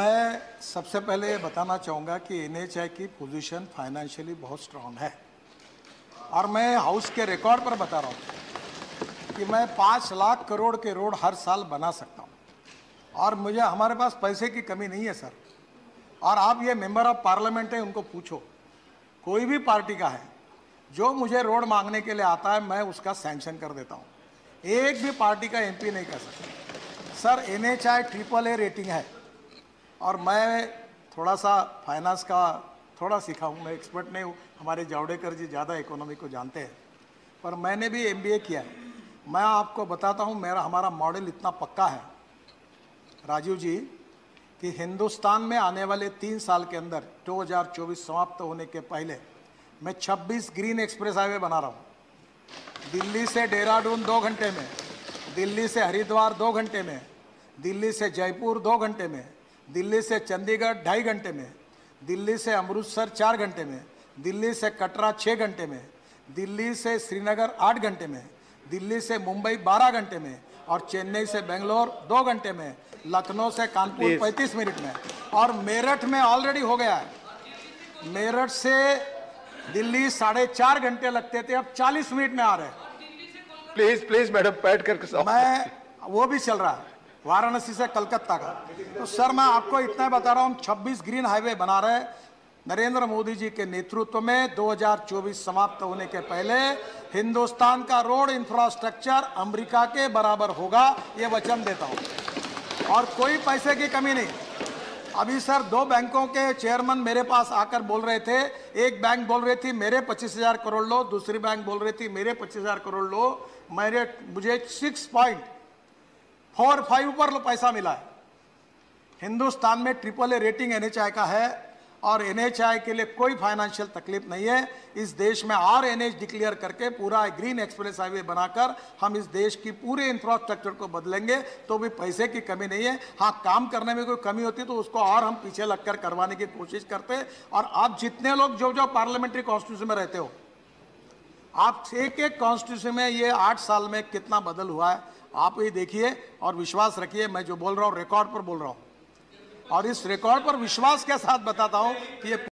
मैं सबसे पहले ये बताना चाहूँगा कि एन की पोजीशन फाइनेंशियली बहुत स्ट्रांग है। और मैं हाउस के रिकॉर्ड पर बता रहा हूँ कि मैं पाँच लाख करोड़ के रोड हर साल बना सकता हूँ। और मुझे, हमारे पास पैसे की कमी नहीं है, सर। और आप ये मेंबर ऑफ़ पार्लियामेंट है, उनको पूछो। कोई भी पार्टी का है, जो मुझे रोड मांगने के लिए आता है, मैं उसका सैंक्शन कर देता हूँ। एक भी पार्टी का एमपी नहीं कर सकता। Sir N triple A rating है। और मैं थोड़ा सा फाइनेंस का थोड़ा सीखा हूँ, मैं एक्सपर्ट नहीं हूँ। हमारे जावड़ेकर जी ज़्यादा इकोनॉमी को जानते हैं। पर मैंने भी एमबीए किया है। मैं आपको बताता हूँ, मेरा, हमारा मॉडल इतना पक्का है। राजीव जी, कि हिंदुस्तान में आने वाले तीन साल के अंदर 2024 समाप्त होने के पहले, मैं 26 ग्रीन एक्सप्रेस हाईवे बना रहा हूँ। दिल्ली से डेहराडून दो घंटे में, दिल्ली से हरिद्वार दो घंटे में, दिल्ली से जयपुर दो घंटे में दिल्ली से चंडीगढ़ ढाई घंटे में दिल्ली से अमृतसर चार घंटे में दिल्ली से कटरा छः घंटे में दिल्ली से श्रीनगर आठ घंटे में दिल्ली से मुंबई बारह घंटे में और चेन्नई से बेंगलोर दो घंटे में लखनऊ से कानपुर पैंतीस मिनट में। और मेरठ में ऑलरेडी हो गया है। मेरठ से दिल्ली साढ़े चार घंटे लगते थे अब चालीस मिनट में आ रहे हैं। प्लीज़ प्लीज़ मैडम बैठ कर मैं वो भी चल रहा है। वाराणसी से कलकत्ता का। तो सर, मैं आपको इतना बता रहा हूँ 26 ग्रीन हाईवे बना रहे नरेंद्र मोदी जी के नेतृत्व में। 2024 समाप्त होने के पहले हिंदुस्तान का रोड इंफ्रास्ट्रक्चर अमेरिका के बराबर होगा, ये वचन देता हूँ। और कोई पैसे की कमी नहीं। अभी सर, दो बैंकों के चेयरमैन मेरे पास आकर बोल रहे थे, एक बैंक बोल रही थी, मेरे पच्चीस हज़ार करोड़ लो, दूसरी बैंक बोल रही थी, मेरे पच्चीस हज़ार करोड़ लो, मेरे, मुझे सिक्स पॉइंट फोर फाइव पर पैसा मिला है। हिंदुस्तान में ट्रिपल ए रेटिंग एनएचआई का है और एनएचआई के लिए कोई फाइनेंशियल तकलीफ़ नहीं है। इस देश में और एनएच डिक्लेयर करके पूरा ग्रीन एक्सप्रेस हाईवे बनाकर हम इस देश की पूरे इंफ्रास्ट्रक्चर को बदलेंगे तो भी पैसे की कमी नहीं है। हाँ काम करने में कोई कमी होती तो उसको और हम पीछे लगकर करवाने की कोशिश करते और आप जितने लोग जो जो पार्लियामेंट्री कॉन्स्टिट्यूशन में रहते हो, आप एक एक कॉन्स्टिट्यूशन में ये आठ साल में कितना बदल हुआ है? आप ही देखिए और विश्वास रखिए, मैं जो बोल रहा हूँ रिकॉर्ड पर बोल रहा हूँ। और इस रिकॉर्ड पर विश्वास के साथ बताता हूँ कि ये